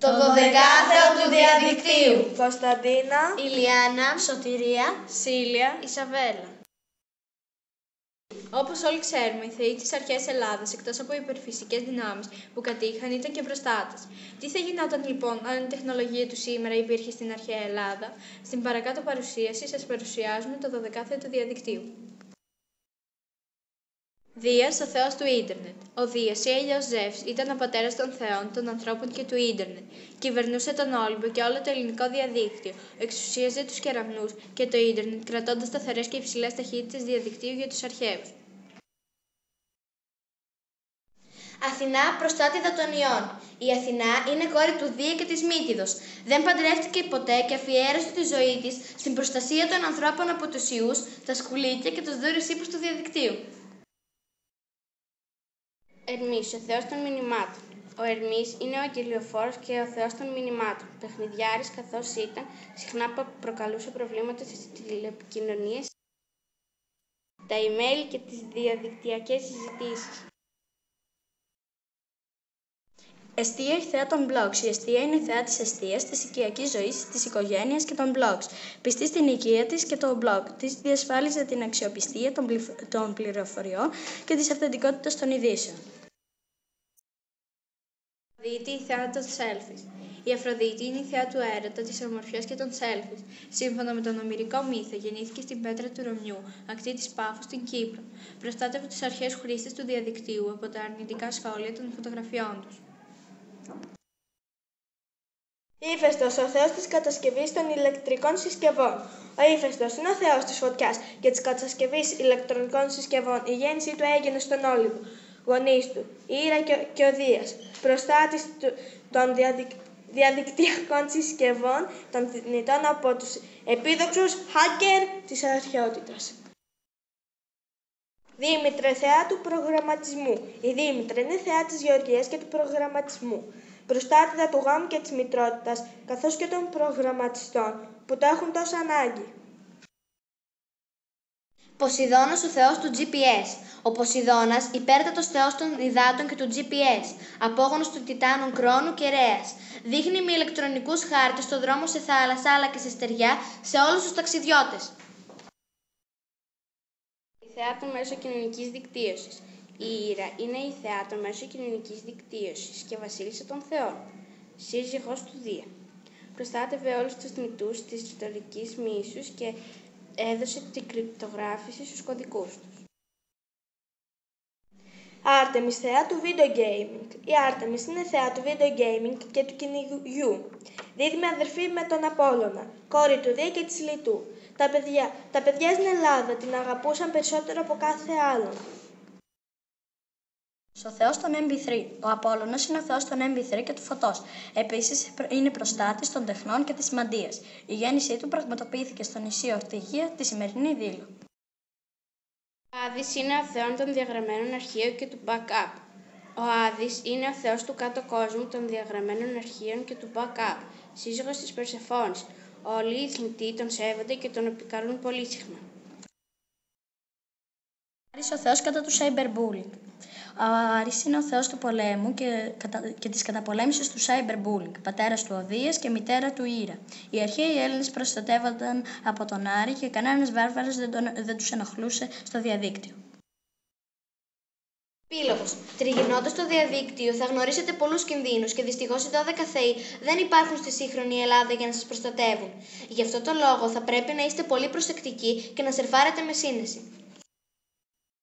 Το δωδεκάθεο του διαδικτύου. Κωνσταντίνα, Ηλιάνα, Σωτηρία, Σίλια, Ισαβέλα. Όπως όλοι ξέρουμε, οι θεοί της αρχαίας Ελλάδας, εκτός από υπερφυσικές δυνάμεις που κατήχαν, ήταν και προστάτε. Τι θα γινόταν λοιπόν αν η τεχνολογία του σήμερα υπήρχε στην αρχαία Ελλάδα, στην παρακάτω παρουσίαση σας παρουσιάζουμε το 12ο του διαδικτύου. Δίας, ο Θεός του ίντερνετ. Ο Δίας ή αλλιώ Ζεύς ήταν ο πατέρας των Θεών, των ανθρώπων και του ίντερνετ. Κυβερνούσε τον Όλυμπο και όλο το ελληνικό διαδίκτυο. Εξουσίαζε τους κεραυνούς και το ίντερνετ, κρατώντας σταθερές και υψηλές ταχύτητες διαδικτύου για τους αρχαίους. Αθηνά, προστάτηδα των ιών. Η Αθηνά είναι κόρη του Δία και της Μύτιδο. Δεν παντρεύτηκε ποτέ και αφιέρωσε τη ζωή της στην προστασία των ανθρώπων από τους ιούς, τα σκουλίκια και τους δούρου ύπου του διαδικτύου. Ερμής, ο θεός των μηνυμάτων. Ο Ερμής είναι ο αγγελιοφόρος και ο θεός των μηνυμάτων. Παιχνιδιάρης καθώς ήταν, συχνά προκαλούσε προβλήματα στις τηλεπικοινωνίες, τα email και τις διαδικτυακές συζητήσεις. Εστία η θέα των blogs. Η αιστεία είναι η θέα της αιστεία, της οικιακής ζωής, της οικογένειας και των blogs. Πιστή στην οικία της και το blog της διασφάλιζε την αξιοπιστία των, των πληροφοριών και της αυθεντικότητας των ειδήσεων. Αφροδίτη, η θέα των selfies. Η Αφροδίτη είναι η θέα του έρωτα, της ομορφιάς και των selfies. Σύμφωνα με τον ομυρικό μύθο, γεννήθηκε στην πέτρα του Ρωμιού, ακτή της Πάφου στην Κύπρο. Προστάτευε του αρχαίου χρήστες του διαδικτύου από τα αρνητικά σχόλια των φωτογραφιών τους. Ήφαιστος, ο θεός της κατασκευής των ηλεκτρικών συσκευών. Ο Ήφαιστος είναι ο θεός της φωτιάς και της κατασκευής ηλεκτρονικών συσκευών. Η γέννησή του έγινε στον Όλυμπο. Γονείς του, η Ήρα και ο Δίας. Προστάτης των διαδικτυακών συσκευών των θνητών από τους επίδοξους hacker της αρχαιότητας. Δήμητρε, θεά του προγραμματισμού. Η Δήμητρα είναι θεά της γεωργίας και του προγραμματισμού προστάτηδα του γάμου και της μητρότητας, καθώς και των προγραμματιστών, που το έχουν τόσο ανάγκη. Ποσειδώνας ο θεός του GPS. Ο Ποσειδώνας, υπέρτατος θεός των υδάτων και του GPS, απόγονος του Τιτάνων Κρόνου και Ρέας. Δείχνει με ηλεκτρονικούς χάρτες το δρόμο σε θάλασσα αλλά και σε στεριά σε όλους τους ταξιδιώτες. Η θεά του μέσω κοινωνικής δικτύωσης. Η Ήρα είναι η θεά των μέσω κοινωνικής δικτύωσης και βασίλισσα των Θεών, σύζυγός του Δία. Προστάτευε όλους τους θνητούς της ιστορικής μίσους και έδωσε την κρυπτογράφηση στους κωδικούς τους. Άρτεμις, θεά του video gaming. Η Άρτεμις είναι θεά του video gaming και του κυνηγιού. Δίδυμη αδερφή με τον Απόλλωνα, κόρη του Δία και της Λιτού. Τα παιδιά, τα παιδιά στην Ελλάδα την αγαπούσαν περισσότερο από κάθε άλλον. Ο Θεός των MP3. Ο Απόλλωνα είναι ο Θεός των MP3 και του φωτός. Επίσης είναι προστάτη των τεχνών και της μαντεία. Η γέννησή του πραγματοποιήθηκε στο νησί Ορτηγία τη σημερινή Δήλου. Ο Άδης είναι ο Θεό των διαγραμμένων αρχείων και του backup. Ο Άδης είναι ο Θεός του κάτω κόσμου των διαγραμμένων αρχείων και του backup. Σύζυγος της Περσεφόνη. Όλοι οι θνητοί τον σέβονται και τον επικαλούν πολύ συχνά. Άρης ο Θεός κατά του cyberbullying. Ο Άρης είναι ο θεός του πολέμου και, κατα... και της καταπολέμησης του cyberbullying, πατέρας του Οδείας και μητέρα του Ήρα. Οι αρχαίοι Έλληνες προστατεύονταν από τον Άρη και κανένας βάρβαρος δεν, τον... δεν τους ενοχλούσε στο διαδίκτυο. Επίλογος. Τριγυρνώντας στο διαδίκτυο θα γνωρίσετε πολλούς κινδύνους και δυστυχώς οι 12 θεοί δεν υπάρχουν στη σύγχρονη Ελλάδα για να σας προστατεύουν. Γι' αυτό το λόγο θα πρέπει να είστε πολύ προσεκτικοί και να σερφάρετε με σύνεση.